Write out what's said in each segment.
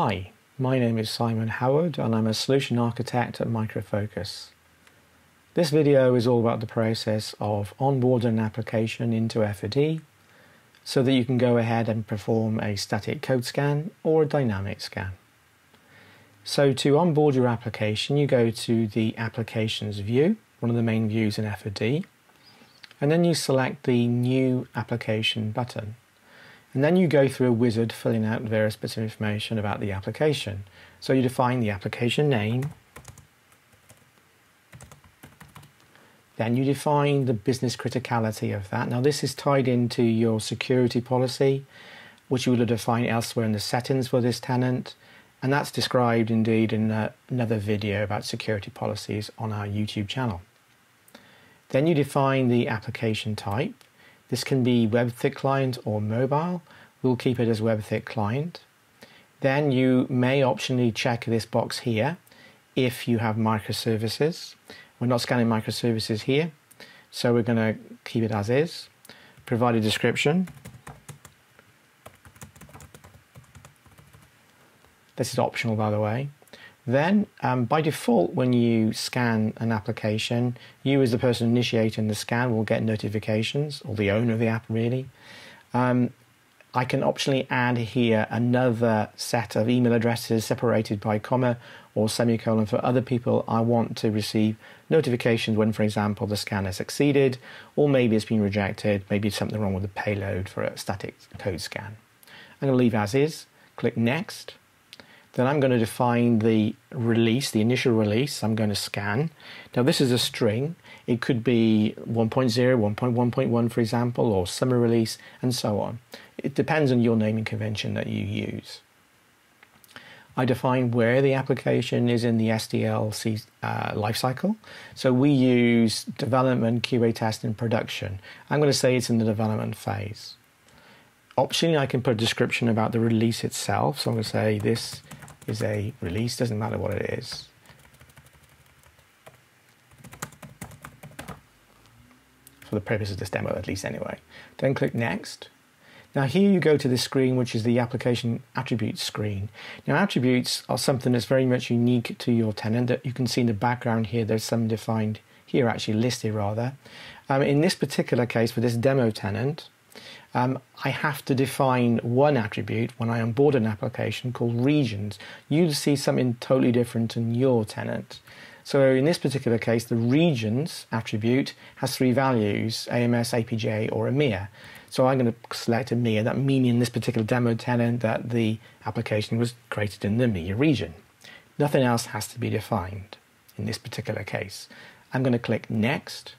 Hi, my name is Simon Howard and I'm a solution architect at Micro Focus. This video is all about the process of onboarding an application into FOD so that you can go ahead and perform a static code scan or a dynamic scan. So to onboard your application, you go to the Applications view, one of the main views in FOD, and then you select the New Application button. And then you go through a wizard filling out various bits of information about the application. So you define the application name, then you define the business criticality of that. Now this is tied into your security policy, which you will define elsewhere in the settings for this tenant. And that's described indeed in uh, another video about security policies on our YouTube channel. Then you define the application type. This can be Web/Thick client or mobile. We'll keep it as Web/Thick client. Then you may optionally check this box here if you have microservices. We're not scanning microservices here, so we're going to keep it as is. Provide a description. This is optional, by the way. Then, um, by default, when you scan an application, you as the person initiating the scan will get notifications, or the owner of the app, really. Um, I can optionally add here another set of email addresses separated by comma or semicolon for other people I want to receive notifications when, for example, the scan has succeeded, or maybe it's been rejected, maybe something wrong with the payload for a static code scan. I'm going to leave as is, click Next. Then I'm going to define the release, the initial release. I'm going to scan. Now this is a string. It could be 1.0, 1.1.1 for example, or summer release, and so on. It depends on your naming convention that you use. I define where the application is in the SDLC uh, lifecycle. So we use development, QA test, and production. I'm going to say it's in the development phase. Optionally, I can put a description about the release itself. So I'm going to say this is a release, doesn't matter what it is. For the purpose of this demo, at least anyway. Then click Next. Now here you go to this screen, which is the application attributes screen. Now attributes are something that's very much unique to your tenant that you can see in the background here. There's some defined here, actually listed rather. Um, in this particular case, for this demo tenant, um, I have to define one attribute when I onboard an application called regions. You'll see something totally different in your tenant. So in this particular case, the regions attribute has three values, AMS, APJ, or EMEA. So I'm going to select EMEA, that meaning in this particular demo tenant that the application was created in the EMEA region. Nothing else has to be defined in this particular case. I'm going to click Next.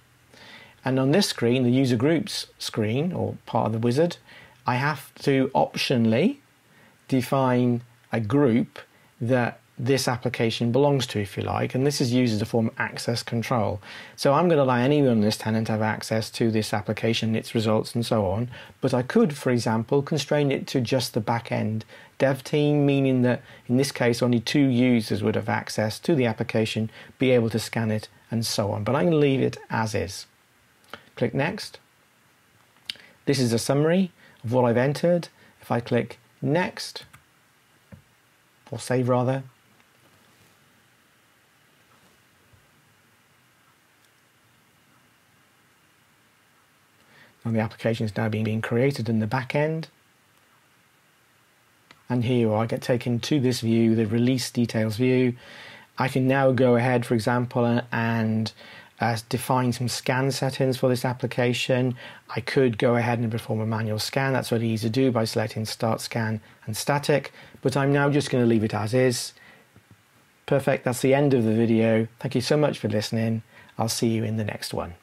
And on this screen, the user groups screen or part of the wizard, I have to optionally define a group that this application belongs to, if you like, and this is used as a form of access control. So I'm going to allow anyone in this tenant to have access to this application, its results, and so on. But I could, for example, constrain it to just the back-end dev team, meaning that in this case only two users would have access to the application, be able to scan it, and so on. But I'm going to leave it as is. Click Next. This is a summary of what I've entered. If I click Next, or Save rather, and the application is now being, being created in the back end. And here I get taken to this view, the release details view. I can now go ahead, for example, uh, and uh, define some scan settings for this application. I could go ahead and perform a manual scan. That's really easy to do by selecting Start Scan and Static, but I'm now just going to leave it as is. Perfect, that's the end of the video. Thank you so much for listening. I'll see you in the next one.